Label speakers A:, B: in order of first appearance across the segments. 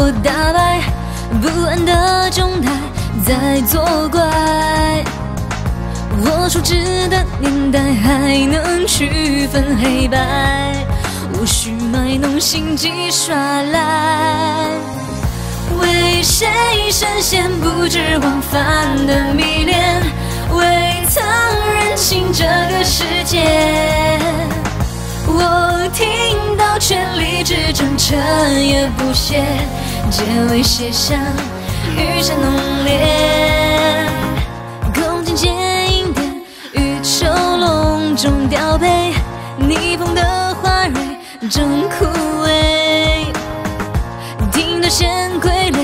A: 我打败不安的钟态在作怪。我熟知的年代还能区分黑白，无需卖弄心机耍赖。为谁深陷不知往返的迷恋？未曾认清这个世界。我听到权力之争，彻夜不歇，结尾写下愈加浓烈。共进剪影店，欲求隆重调配，逆风的花蕊正枯萎。听得弦傀儡，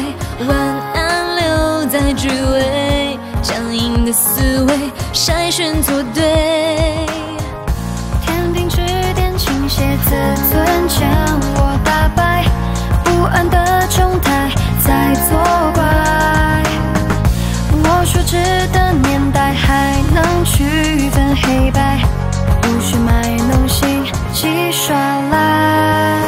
A: 晚安留在句尾，僵硬的思维筛选错对。
B: 黑白，无需卖弄心机耍赖。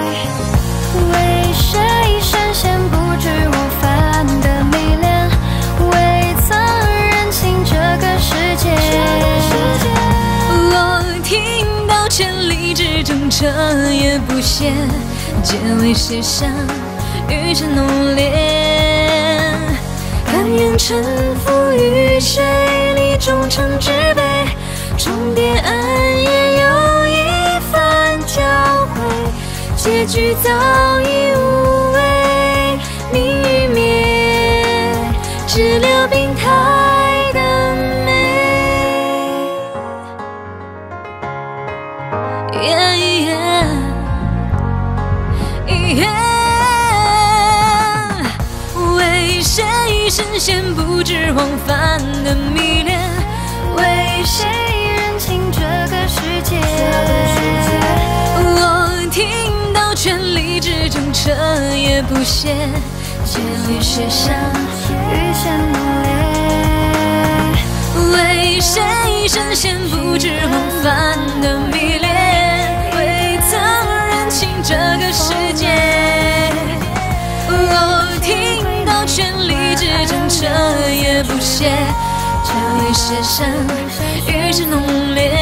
B: 为谁深陷不知我犯的迷恋？未曾认清这个世界。
A: 我听到千里之争，彻夜不歇，结尾写下余生浓烈。甘愿臣服于谁，立忠诚之辈，重叠暗夜又一番交汇，结局早已无味，命与灭，只留病态的美。Yeah 为谁深陷不知往返的迷恋？
B: 为谁
A: 彻夜不歇，结尾写下
B: 愈加浓烈。
A: 为谁深陷不知往返的迷恋？未曾认清这个世界。我听到权力之争，彻夜不歇，结尾写下愈加浓烈。